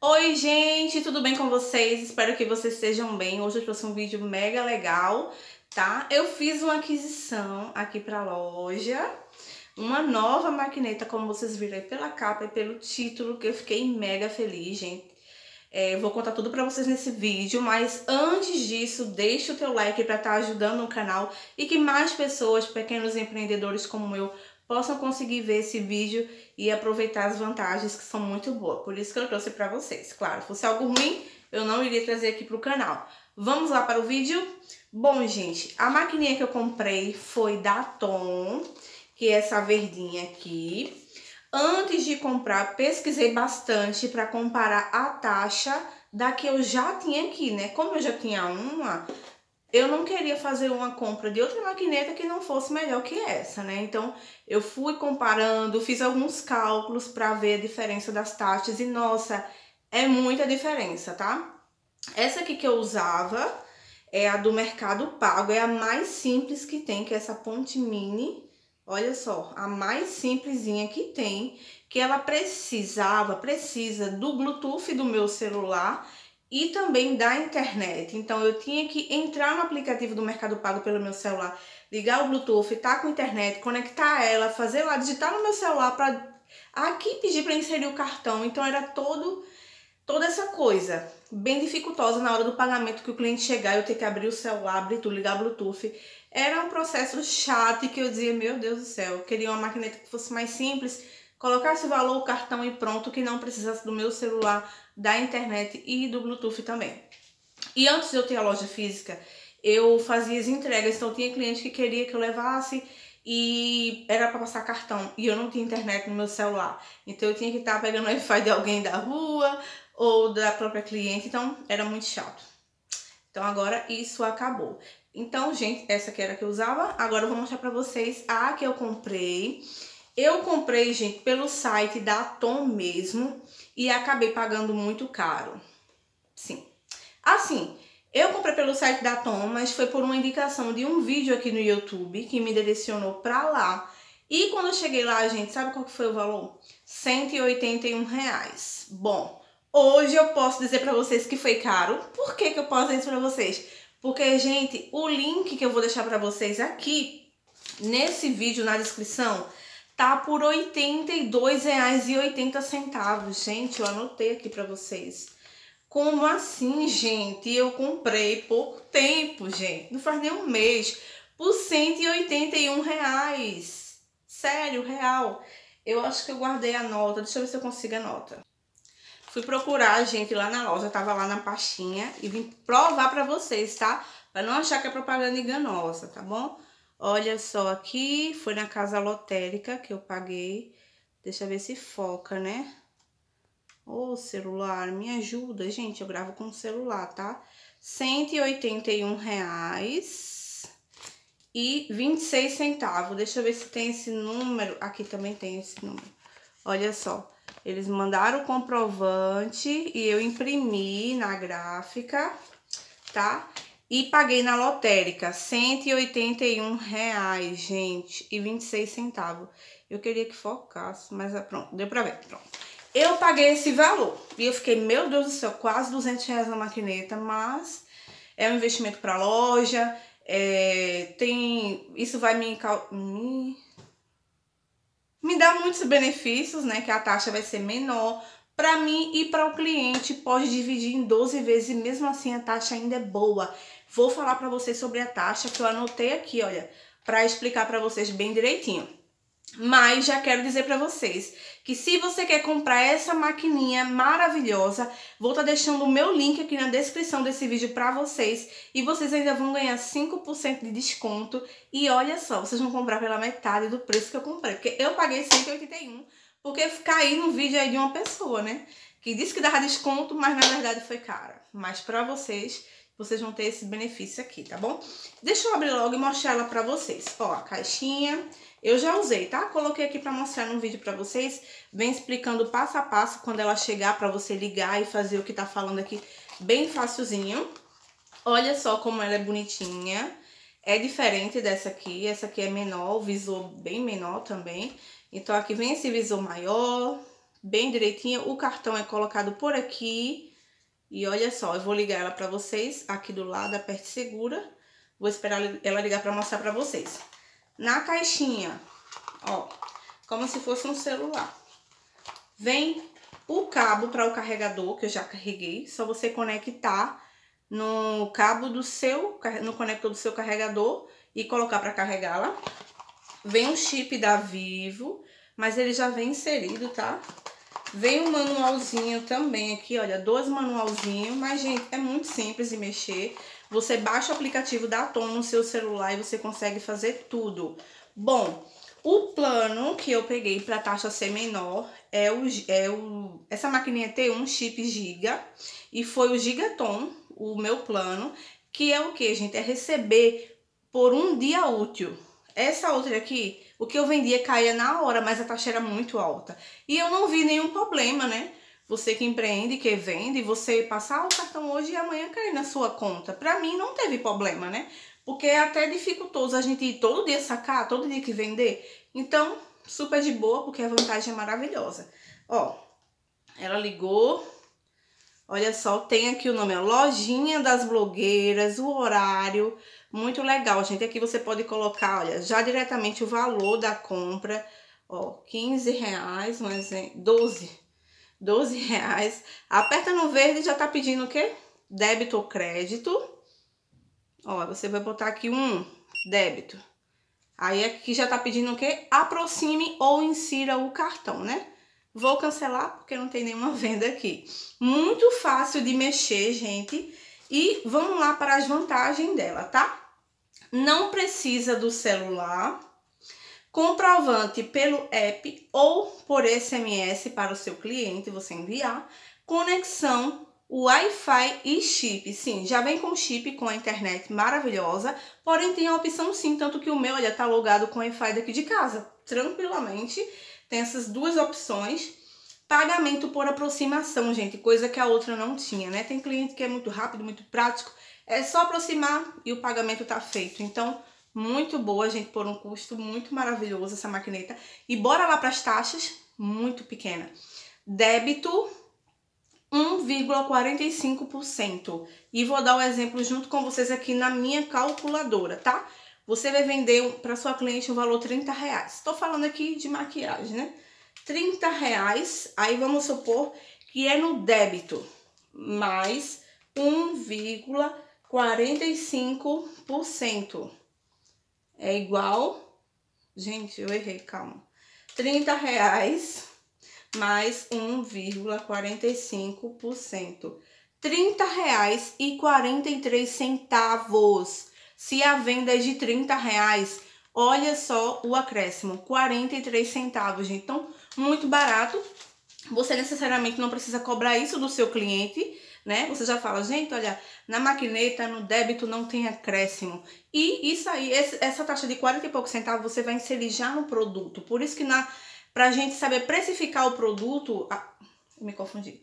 Oi gente, tudo bem com vocês? Espero que vocês estejam bem. Hoje eu trouxe um vídeo mega legal, tá? Eu fiz uma aquisição aqui pra loja, uma nova maquineta, como vocês viram aí pela capa e pelo título, que eu fiquei mega feliz, gente. É, vou contar tudo pra vocês nesse vídeo, mas antes disso, deixa o teu like pra estar tá ajudando o canal e que mais pessoas, pequenos empreendedores como eu, possam conseguir ver esse vídeo e aproveitar as vantagens que são muito boas. Por isso que eu trouxe para vocês. Claro, se fosse algo ruim, eu não iria trazer aqui para o canal. Vamos lá para o vídeo? Bom, gente, a maquininha que eu comprei foi da Tom, que é essa verdinha aqui. Antes de comprar, pesquisei bastante para comparar a taxa da que eu já tinha aqui, né? Como eu já tinha uma, eu não queria fazer uma compra de outra maquineta que não fosse melhor que essa, né? Então, eu fui comparando, fiz alguns cálculos para ver a diferença das taxas e, nossa, é muita diferença, tá? Essa aqui que eu usava é a do Mercado Pago, é a mais simples que tem, que é essa Ponte Mini. Olha só, a mais simplesinha que tem, que ela precisava, precisa do Bluetooth do meu celular e também da internet. Então eu tinha que entrar no aplicativo do Mercado Pago pelo meu celular, ligar o Bluetooth, tá com internet, conectar ela, fazer lá, digitar no meu celular para aqui pedir para inserir o cartão. Então era todo toda essa coisa bem dificultosa na hora do pagamento que o cliente chegar, eu ter que abrir o celular, abrir tudo, ligar o Bluetooth. Era um processo chato e que eu dizia, meu Deus do céu, eu queria uma maquineta que fosse mais simples, colocasse o valor, o cartão e pronto, que não precisasse do meu celular da internet e do Bluetooth também. E antes de eu ter a loja física, eu fazia as entregas, então tinha cliente que queria que eu levasse e era para passar cartão e eu não tinha internet no meu celular. Então eu tinha que estar pegando o Wi-Fi de alguém da rua ou da própria cliente, então era muito chato. Então agora isso acabou. Então, gente, essa aqui era a que eu usava. Agora eu vou mostrar para vocês a que eu comprei. Eu comprei, gente, pelo site da Tom mesmo e acabei pagando muito caro. Sim. Assim, eu comprei pelo site da Tom, mas foi por uma indicação de um vídeo aqui no YouTube que me direcionou pra lá. E quando eu cheguei lá, gente, sabe qual que foi o valor? 181 reais. Bom, hoje eu posso dizer pra vocês que foi caro. Por que que eu posso dizer isso pra vocês? Porque, gente, o link que eu vou deixar pra vocês aqui, nesse vídeo, na descrição, tá por R$ 82,80. Gente, eu anotei aqui para vocês. Como assim, gente? Eu comprei pouco tempo, gente. Não faz nem um mês. Por 181 reais. Sério, real. Eu acho que eu guardei a nota. Deixa eu ver se eu consigo a nota. Fui procurar, gente, lá na loja. Tava lá na pastinha. E vim provar pra vocês, tá? Pra não achar que é propaganda enganosa, tá bom? Olha só aqui, foi na casa lotérica que eu paguei. Deixa eu ver se foca, né? Ô, celular, me ajuda, gente. Eu gravo com o celular, tá? 181 reais e 26 centavos. Deixa eu ver se tem esse número. Aqui também tem esse número. Olha só. Eles mandaram o comprovante e eu imprimi na gráfica, tá? E paguei na lotérica 181 reais, gente, e 26 centavos. Eu queria que focasse, mas é, pronto, deu pra ver, pronto. Eu paguei esse valor e eu fiquei, meu Deus do céu, quase 200 reais na maquineta, mas é um investimento pra loja, é, tem, isso vai me, me, me dar muitos benefícios, né, que a taxa vai ser menor, para mim e para o cliente pode dividir em 12 vezes e mesmo assim a taxa ainda é boa. Vou falar para vocês sobre a taxa que eu anotei aqui, olha, para explicar para vocês bem direitinho. Mas já quero dizer para vocês que se você quer comprar essa maquininha maravilhosa, vou estar tá deixando o meu link aqui na descrição desse vídeo para vocês e vocês ainda vão ganhar 5% de desconto e olha só, vocês vão comprar pela metade do preço que eu comprei, porque eu paguei 181, porque caí no vídeo aí de uma pessoa, né, que disse que dava desconto, mas na verdade foi cara. Mas para vocês vocês vão ter esse benefício aqui, tá bom? Deixa eu abrir logo e mostrar ela pra vocês. Ó, a caixinha, eu já usei, tá? Coloquei aqui pra mostrar no vídeo pra vocês, vem explicando passo a passo quando ela chegar pra você ligar e fazer o que tá falando aqui, bem facilzinho. Olha só como ela é bonitinha. É diferente dessa aqui, essa aqui é menor, o visor bem menor também. Então, aqui vem esse visor maior, bem direitinho. O cartão é colocado por aqui. E olha só, eu vou ligar ela pra vocês aqui do lado, aperte segura. Vou esperar ela ligar pra mostrar pra vocês. Na caixinha, ó, como se fosse um celular. Vem o cabo para o carregador, que eu já carreguei. Só você conectar no cabo do seu, no conector do seu carregador e colocar para carregá-la. Vem um chip da Vivo, mas ele já vem inserido, tá? Vem um manualzinho também aqui, olha, dois manualzinhos, mas, gente, é muito simples de mexer. Você baixa o aplicativo da Atom no seu celular e você consegue fazer tudo. Bom, o plano que eu peguei para taxa ser menor é o, é o essa maquininha T1 chip giga e foi o Gigaton, o meu plano, que é o que, gente? É receber por um dia útil. Essa outra aqui, o que eu vendia caía na hora, mas a taxa era muito alta. E eu não vi nenhum problema, né? Você que empreende, que vende, você passar o cartão hoje e amanhã cair na sua conta. Pra mim não teve problema, né? Porque é até dificultoso a gente ir todo dia sacar, todo dia que vender. Então, super de boa, porque a vantagem é maravilhosa. Ó, ela ligou. Olha só, tem aqui o nome, ó, Lojinha das Blogueiras, o horário. Muito legal, gente. Aqui você pode colocar, olha, já diretamente o valor da compra. Ó, 15 reais, um exemplo, 12. 12 reais. Aperta no verde já tá pedindo o quê? Débito ou crédito. Ó, você vai botar aqui um débito. Aí aqui já tá pedindo o quê? Aproxime ou insira o cartão, né? Vou cancelar porque não tem nenhuma venda aqui. Muito fácil de mexer, gente. E vamos lá para as vantagens dela, tá? Não precisa do celular. Comprovante pelo app ou por SMS para o seu cliente você enviar. Conexão Wi-Fi e chip, sim, já vem com chip com a internet maravilhosa, porém tem a opção sim, tanto que o meu, olha, tá logado com Wi-Fi daqui de casa, tranquilamente. Tem essas duas opções. Pagamento por aproximação, gente, coisa que a outra não tinha, né? Tem cliente que é muito rápido, muito prático, é só aproximar e o pagamento tá feito. Então, muito boa, gente, por um custo muito maravilhoso essa maquineta. E bora lá para as taxas, muito pequena. Débito 1,45%. E vou dar o um exemplo junto com vocês aqui na minha calculadora, tá? Você vai vender para sua cliente um valor 30 reais. Estou falando aqui de maquiagem, né? 30 reais, aí vamos supor que é no débito, mais 1,45%. É igual... Gente, eu errei, calma. 30 reais mais 1,45%. R$ 30,43. Se a venda é de 30 reais, olha só o acréscimo, 43 centavos, gente. Então, muito barato. Você necessariamente não precisa cobrar isso do seu cliente, né? Você já fala, gente, olha, na maquineta, no débito não tem acréscimo. E isso aí, essa taxa de 40 e poucos centavos você vai inserir já no produto. Por isso que na Pra gente saber precificar o produto. Ah, me confundi.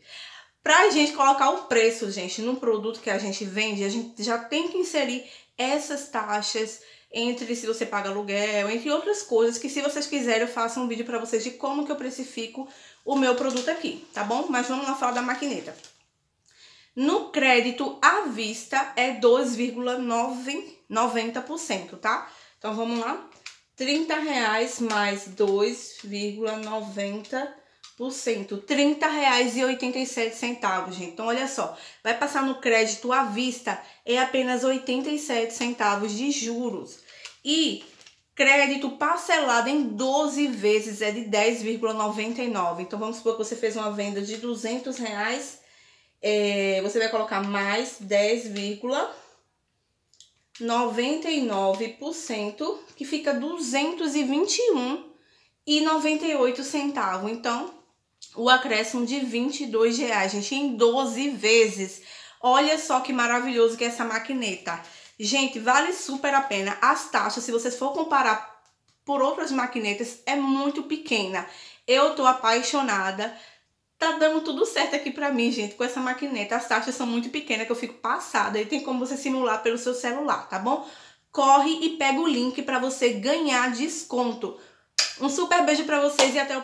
Pra gente colocar o preço, gente, no produto que a gente vende, a gente já tem que inserir essas taxas entre se você paga aluguel, entre outras coisas que se vocês quiserem eu faço um vídeo para vocês de como que eu precifico o meu produto aqui, tá bom? Mas vamos lá falar da maquineta. No crédito à vista é 2,90%, tá? Então vamos lá. 30 reais mais 2,90%. 30 reais e 87 centavos, gente. Então, olha só. Vai passar no crédito à vista, é apenas 87 centavos de juros. E crédito parcelado em 12 vezes é de 10,99. Então, vamos supor que você fez uma venda de 200 reais. É, você vai colocar mais 10,99 99%, que fica 221,98 centavos. Então, o acréscimo de 22 reais, gente, em 12 vezes. Olha só que maravilhoso que é essa maquineta. Gente, vale super a pena. As taxas, se vocês for comparar por outras maquinetas, é muito pequena. Eu tô apaixonada. Tá dando tudo certo aqui pra mim, gente, com essa maquineta. As taxas são muito pequenas que eu fico passada e tem como você simular pelo seu celular, tá bom? Corre e pega o link pra você ganhar desconto. Um super beijo pra vocês e até o próximo.